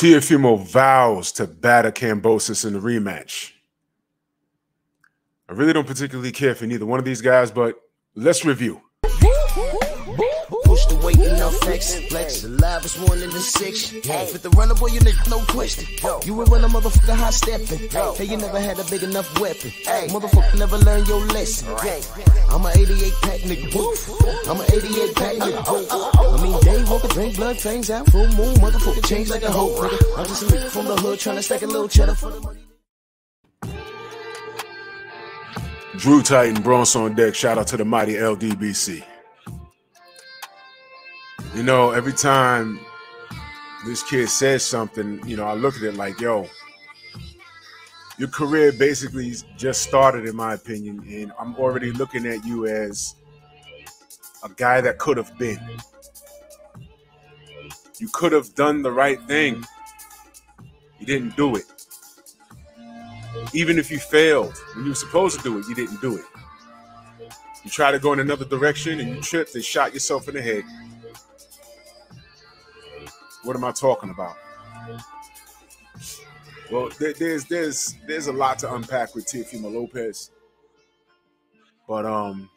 Teofimo vows to batter Kambosos in the rematch. I really don't particularly care for neither one of these guys, but let's review. Push the weight in flex. Flex alive is one in the six. With the runner boy, you nigga, no question. You will run a motherfucker high stepping. Hey, you never had a big enough weapon. Motherfucker never learned your lesson. I'm an 88 pack nigga. I'm an 88 pack nigga. Oh, oh, oh, I mean, day walker, drink blood, fangs out, full moon, motherfucker change like a hoe, nigga. I'm just a nigga from the hood trying to stack a little cheddar for the money. Drew Titan, Bronx on deck. Shout out to the mighty LDBC. You know, every time this kid says something, you know, I look at it like, yo, your career basically just started, in my opinion, and I'm already looking at you as a guy that could have been. You could have done the right thing. You didn't do it. Even if you failed when you were supposed to do it, you didn't do it. You tried to go in another direction and you tripped and shot yourself in the head. What am I talking about? Well, there, there's there's there's a lot to unpack with Teofimo Lopez, but um,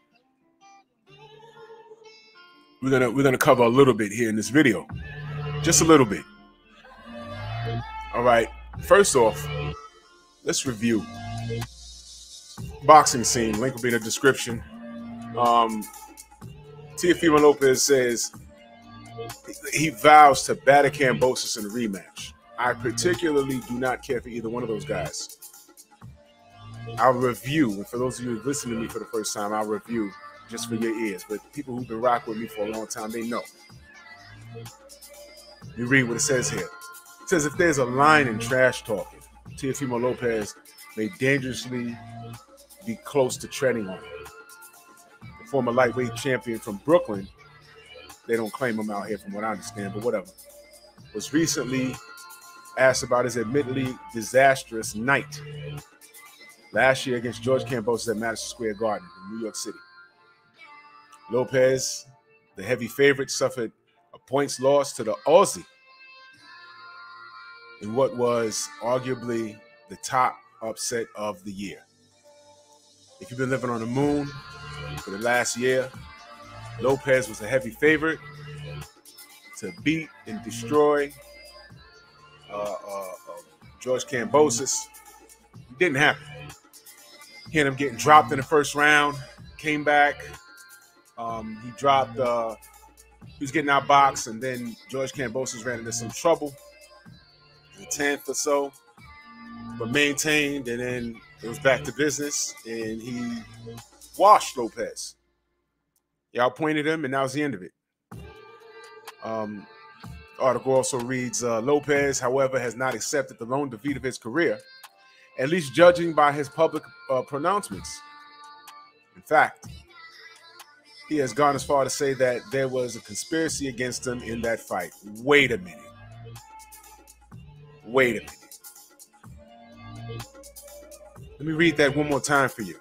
we're gonna we're gonna cover a little bit here in this video, just a little bit. All right. First off, let's review boxing scene. Link will be in the description. Um, Teofimo Lopez says he vows to batter Kambosos in a rematch. I particularly do not care for either one of those guys. I'll review, and for those of you who listen to me for the first time, I'll review just for your ears. But people who've been rocking with me for a long time, they know. You read what it says here. It says if there's a line in trash talking, Teofimo Lopez may dangerously be close to treading on it. The former lightweight champion from Brooklyn they don't claim him out here, from what I understand, but whatever. Was recently asked about his admittedly disastrous night last year against George Kambosos at Madison Square Garden in New York City. Lopez, the heavy favorite, suffered a points loss to the Aussie in what was arguably the top upset of the year. If you've been living on the moon for the last year, Lopez was a heavy favorite to beat and destroy uh, uh, uh, George Kambosos. It didn't happen. He ended up getting dropped in the first round, came back. Um, he dropped, uh, he was getting out box, and then George Kambosos ran into some trouble the 10th or so, but maintained, and then it was back to business, and he washed Lopez. Y'all pointed him, and that was the end of it. Um, article also reads uh, Lopez, however, has not accepted the lone defeat of his career, at least judging by his public uh, pronouncements. In fact, he has gone as far to say that there was a conspiracy against him in that fight. Wait a minute. Wait a minute. Let me read that one more time for you.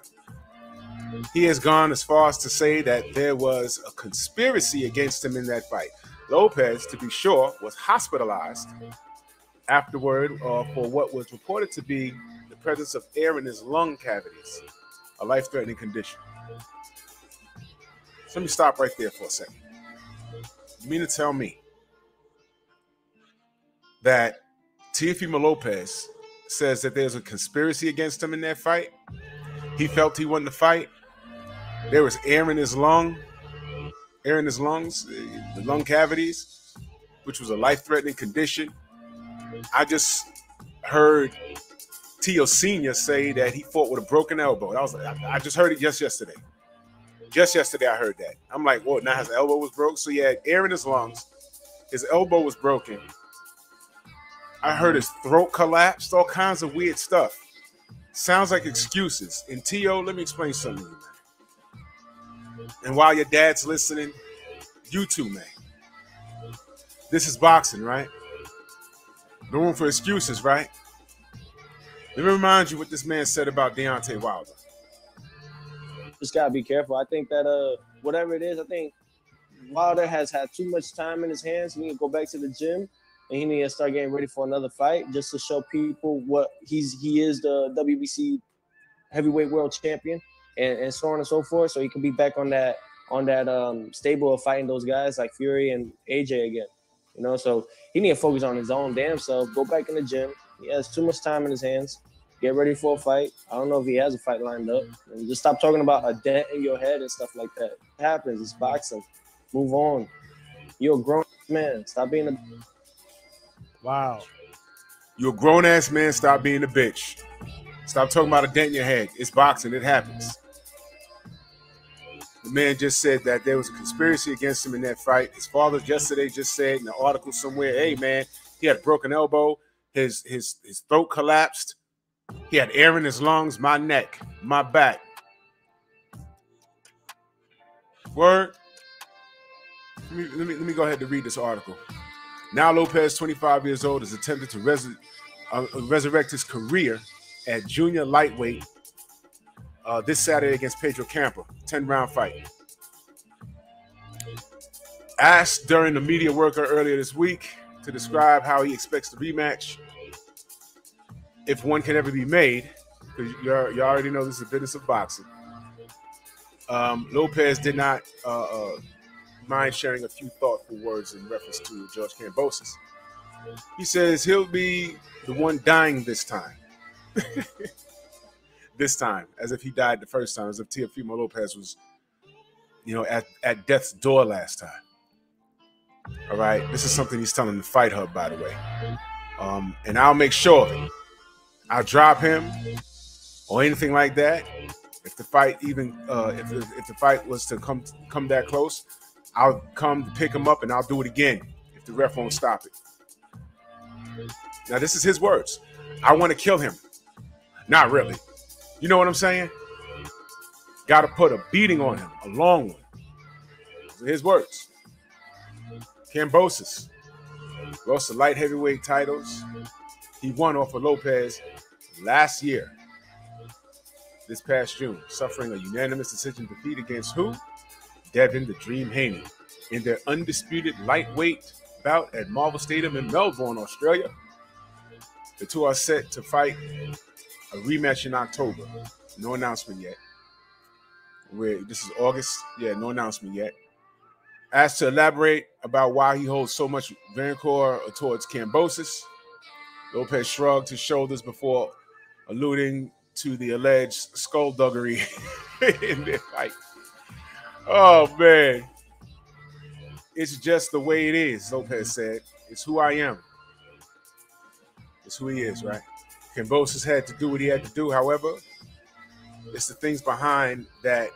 He has gone as far as to say that there was a conspiracy against him in that fight. Lopez, to be sure, was hospitalized afterward uh, for what was reported to be the presence of air in his lung cavities, a life threatening condition. So let me stop right there for a second. You mean to tell me that Teofimo Lopez says that there's a conspiracy against him in that fight? He felt he won the fight, there was air in his lung, air in his lungs, the lung cavities, which was a life-threatening condition. I just heard Tio Senior say that he fought with a broken elbow. I was like, I just heard it just yesterday. Just yesterday, I heard that. I'm like, well, now his elbow was broke. So he had air in his lungs. His elbow was broken. I heard his throat collapsed, all kinds of weird stuff. Sounds like excuses. And Tio, let me explain something to you, man. And while your dad's listening, you too, man. This is boxing, right? No room for excuses, right? Let me remind you what this man said about Deontay Wilder. Just gotta be careful. I think that uh, whatever it is, I think Wilder has had too much time in his hands. He need to go back to the gym and he needs to start getting ready for another fight just to show people what he's he is the WBC heavyweight world champion and, and so on and so forth. So he can be back on that on that um, stable of fighting those guys like Fury and AJ again. You know, so he need to focus on his own damn self. Go back in the gym. He has too much time in his hands. Get ready for a fight. I don't know if he has a fight lined up. And just stop talking about a dent in your head and stuff like that. It happens. It's boxing. Move on. You're a grown man. Stop being a. Wow. You're a grown ass man. Stop being a bitch. Stop talking about a dent in your head. It's boxing. It happens. The man just said that there was a conspiracy against him in that fight. His father yesterday just said in an article somewhere, "Hey man, he had a broken elbow. His his his throat collapsed. He had air in his lungs, my neck, my back. Word. Let me, let me, let me go ahead and read this article. Now Lopez, 25 years old, is attempting to res- uh, resurrect his career at junior lightweight uh, this Saturday against Pedro Campa, 10 round fight. Asked during the media worker earlier this week to describe how he expects the rematch, if one can ever be made, because you already know this is a business of boxing. Um, Lopez did not uh, uh, mind sharing a few thoughtful words in reference to George Kambosos. He says he'll be the one dying this time. this time, as if he died the first time, as if Teofimo Lopez was, you know, at, at death's door last time. All right. This is something he's telling the Fight Hub, by the way. Um, and I'll make sure I'll drop him or anything like that. If the fight even uh, if, if the fight was to come come that close, I'll come to pick him up and I'll do it again if the ref won't stop it. Now this is his words. I want to kill him. Not really. You know what I'm saying? Got to put a beating on him, a long one. His words. Kambosos lost the light heavyweight titles. He won off of Lopez last year, this past June, suffering a unanimous decision defeat against who? Devin the Dream Haney in their undisputed lightweight bout at Marvel Stadium in Melbourne, Australia. The two are set to fight a rematch in October. No announcement yet. Where this is August. Yeah, no announcement yet. Asked to elaborate about why he holds so much rancor towards Kambosos. Lopez shrugged his shoulders before alluding to the alleged skullduggery in their fight. Oh man. It's just the way it is, Lopez said. It's who I am. It's who he is, right? Kambosos had to do what he had to do. However, it's the things behind that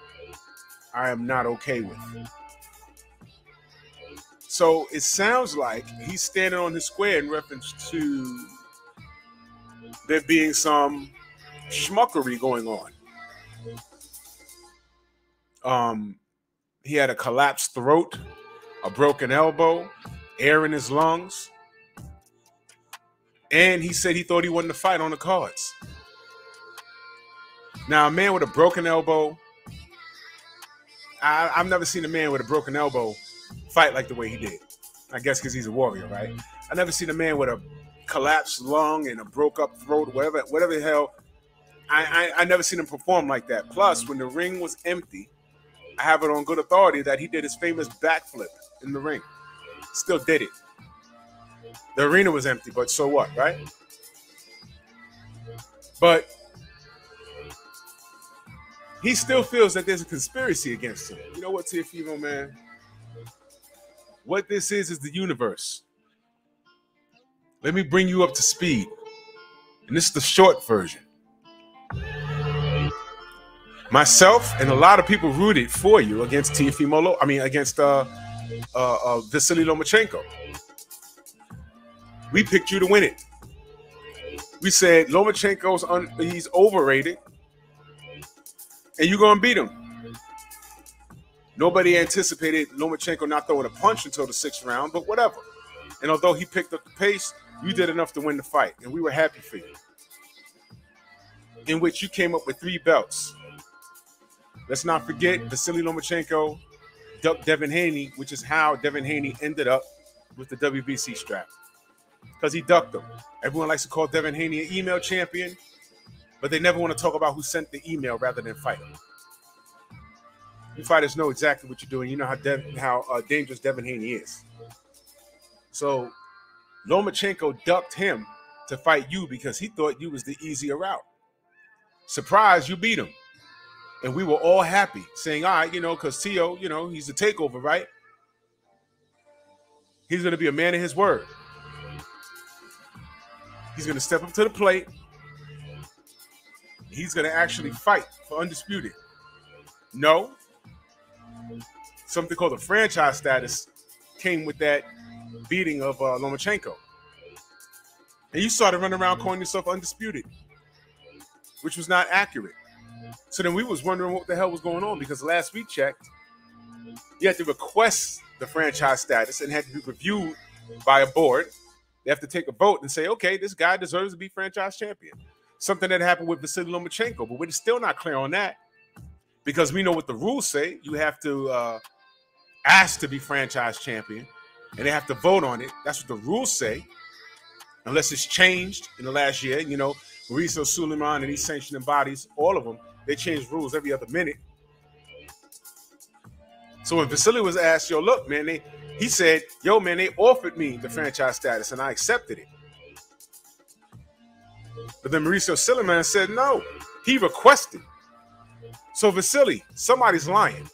I am not okay with. So it sounds like he's standing on his square in reference to there being some schmuckery going on. Um, he had a collapsed throat, a broken elbow, air in his lungs. And he said he thought he won the fight on the cards. Now, a man with a broken elbow, I, have never seen a man with a broken elbow fight like the way he did. I guess because he's a warrior, right? I never seen a man with a collapsed lung and a broke up throat, whatever, whatever the hell. I, I, I never seen him perform like that. Plus, when the ring was empty, I have it on good authority that he did his famous backflip in the ring. Still did it. The arena was empty, but so what, right? But he still feels that there's a conspiracy against him. You know what, Teofimo, man? What this is is the universe. Let me bring you up to speed. And this is the short version. Myself and a lot of people rooted for you against Teofimo, I mean, against uh, uh, uh, Vasily Lomachenko. We picked you to win it. We said Lomachenko's un- he's overrated, and you're gonna beat him. Nobody anticipated Lomachenko not throwing a punch until the sixth round, but whatever. And although he picked up the pace, you did enough to win the fight, and we were happy for you. In which you came up with three belts. Let's not forget Vasily Lomachenko ducked Devin Haney, which is how Devin Haney ended up with the WBC strap. Because he ducked them. Everyone likes to call Devin Haney an email champion, but they never want to talk about who sent the email rather than fight him. You fighters know exactly what you're doing. You know how how uh, dangerous Devin Haney is. So Lomachenko ducked him to fight you because he thought you was the easier route. Surprise, you beat him. And we were all happy, saying, all right, you know, because Tio, you know, he's a takeover, right? He's going to be a man of his word. He's going to step up to the plate. He's going to actually fight for undisputed. No. Something called the franchise status came with that beating of uh, Lomachenko. And you started running around calling yourself undisputed, which was not accurate. So then we was wondering what the hell was going on because last week checked, you had to request the franchise status and had to be reviewed by a board. They have to take a vote and say, okay, this guy deserves to be franchise champion. Something that happened with Vasily Lomachenko, but we're still not clear on that because we know what the rules say. You have to uh, ask to be franchise champion, and they have to vote on it. That's what the rules say, unless it's changed in the last year. You know, Mauricio Sulaiman and these sanctioning bodies, all of them, they change rules every other minute. So when Vasily was asked, yo, look, man, they he said, yo, man, they offered me the franchise status and I accepted it. But then Mauricio Sulaiman said no. He requested. So Vasily, somebody's lying.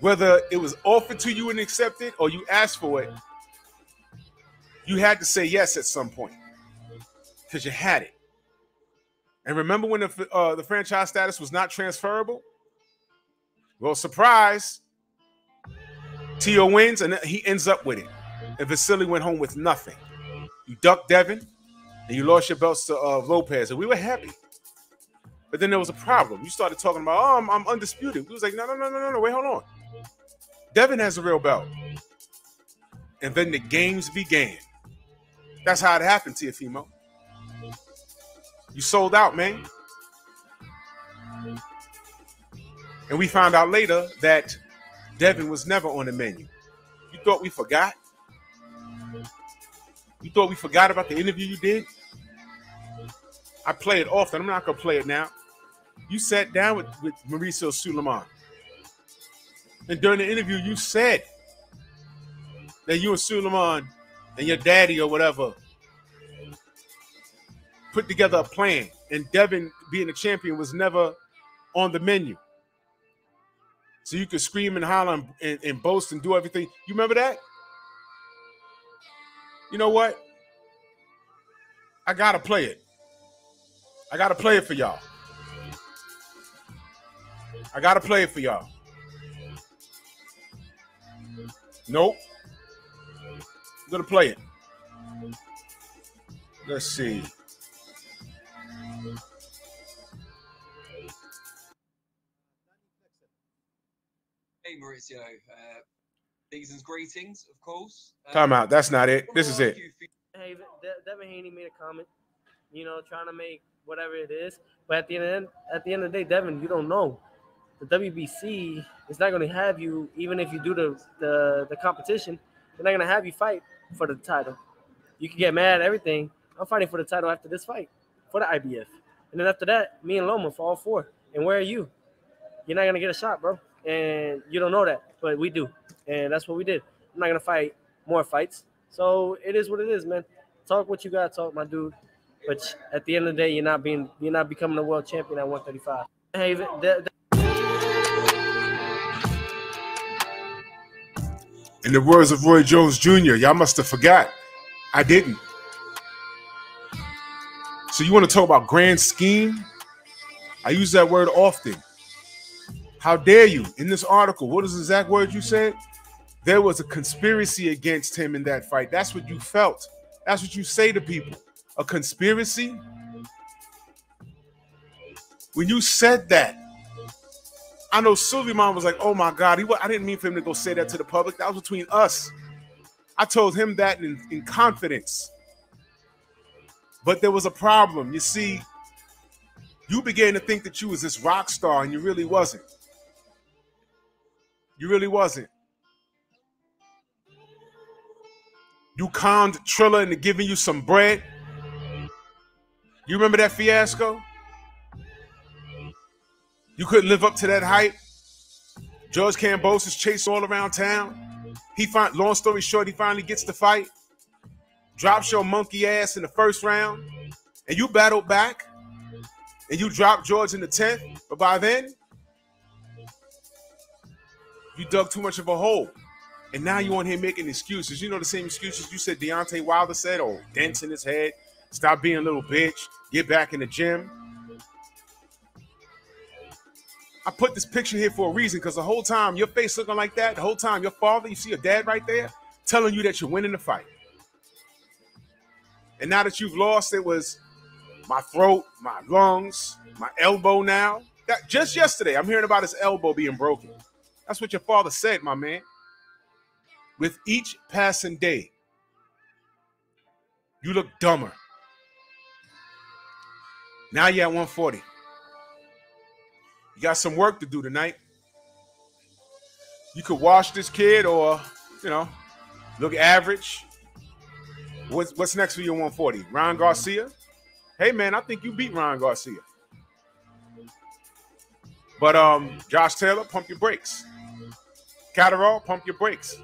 Whether it was offered to you and accepted or you asked for it, you had to say yes at some point because you had it. And remember when the, uh, the franchise status was not transferable? Well, surprise. Tio wins and he ends up with it. And Vasily went home with nothing. You ducked Devin and you lost your belts to uh, Lopez, and we were happy. But then there was a problem. You started talking about, oh, I'm, I'm undisputed. We was like, no, no, no, no, no, no, wait, hold on. Devin has a real belt. And then the games began. That's how it happened, Teofimo. You sold out, man. And we found out later that Devin was never on the menu. You thought we forgot? You thought we forgot about the interview you did? I play it often. I'm not gonna play it now. You sat down with, with Mauricio Sulaiman. And during the interview, you said that you and Sulaiman and your daddy or whatever put together a plan, and Devin being a champion was never on the menu. So you could scream and holler and, and, and boast and do everything. You remember that? You know what? I gotta play it. I gotta play it for y'all. I gotta play it for y'all. Nope. I'm gonna play it. Let's see. Hey Mauricio, uh, season's greetings, of course. Uh, Time out. That's not it. This is it. Hey, Devin Haney made a comment, you know, trying to make whatever it is. But at the end, at the end of the day, Devin, you don't know. The WBC is not going to have you, even if you do the, the the competition. They're not going to have you fight for the title. You can get mad at everything. I'm fighting for the title after this fight for the IBF, and then after that, me and Loma for all four. And where are you? You're not going to get a shot, bro. And you don't know that, but we do, and that's what we did. I'm not to fight more fights. So it is what it is, man. Talk what you got talk, my dude. But at the end of the day, you're not being, you're not becoming a world champion at 135. Hey, In the words of Roy Jones Jr., y'all must have forgot. I didn't. So you want to talk about grand scheme? I use that word often. How dare you? In this article, what is the exact word you said? There was a conspiracy against him in that fight. That's what you felt. That's what you say to people. A conspiracy? When you said that, I know Sulaiman was like, "Oh my God!" He, I didn't mean for him to go say that to the public. That was between us. I told him that in, in confidence. But there was a problem. You see, you began to think that you was this rock star, and you really wasn't. You really wasn't. You conned Triller into giving you some bread. You remember that fiasco? You couldn't live up to that hype. George Kambosos chased all around town. He find long story short, he finally gets the fight. Drops your monkey ass in the first round, and you battled back, and you dropped George in the tenth. But by then, you dug too much of a hole. And now you on here making excuses. You know the same excuses you said Deontay Wilder said, oh, dents in his head, stop being a little bitch, get back in the gym. I put this picture here for a reason because the whole time your face looking like that, the whole time your father, you see your dad right there, telling you that you're winning the fight. And now that you've lost, it was my throat, my lungs, my elbow now. That just yesterday, I'm hearing about his elbow being broken. That's what your father said, my man. With each passing day, you look dumber. Now you're at 140. You got some work to do tonight. You could wash this kid or, you know, look average. What's, what's next for you 140? Ryan Garcia? Hey, man, I think you beat Ryan Garcia. But um, Josh Taylor, pump your brakes. Catterall, pump your brakes.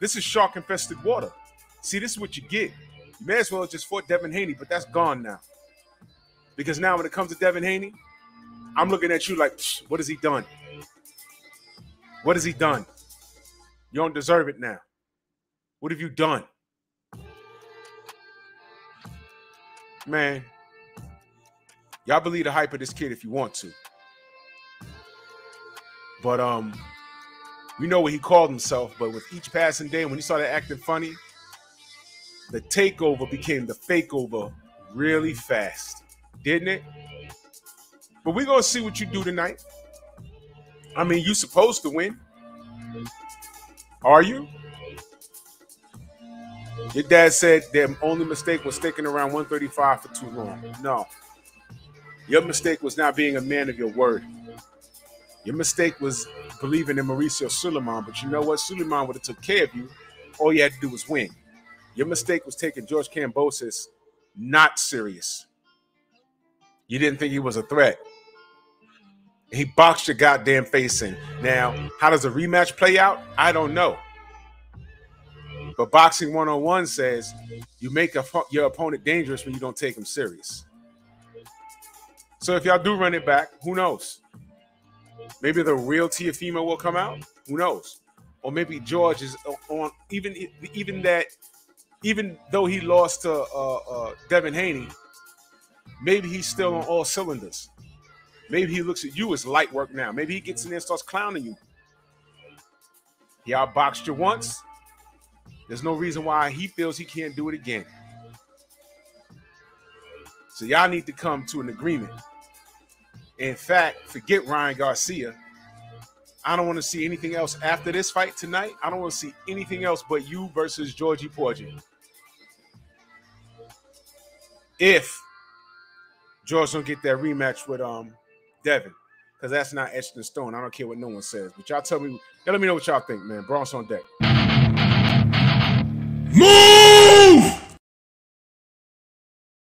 This is shark infested water. See, this is what you get. You may as well just fought Devin Haney, but that's gone now. Because now when it comes to Devin Haney, I'm looking at you like, what has he done? What has he done? You don't deserve it now. What have you done? Man, y'all believe the hype of this kid if you want to. But um, we know what he called himself, but with each passing day, when he started acting funny, the takeover became the fake over really fast, didn't it? But we're gonna see what you do tonight. I mean, you supposed to win. Are you? Your dad said their only mistake was sticking around 135 for too long. No. Your mistake was not being a man of your word. Your mistake was believing in Mauricio Sulaiman, but you know what? Sulaiman would have took care of you. All you had to do was win. Your mistake was taking George Kambosos not serious. You didn't think he was a threat. He boxed your goddamn face in. Now, how does a rematch play out? I don't know. But boxing 101 says you make a, your opponent dangerous when you don't take him serious. So if y'all do run it back, who knows? Maybe the real Teofimo will come out. Who knows? Or maybe George is on even even that even though he lost to uh, uh, Devin Haney, maybe he's still on all cylinders. Maybe he looks at you as light work now. Maybe he gets in there and starts clowning you. He outboxed you once. There's no reason why he feels he can't do it again. So y'all need to come to an agreement. In fact, forget Ryan Garcia. I don't want to see anything else after this fight tonight. I don't want to see anything else but you versus Georgie Porgy. If George don't get that rematch with um Devin, because that's not etched in stone. I don't care what no one says. But y'all tell me, y'all let me know what y'all think, man. Bronx on deck.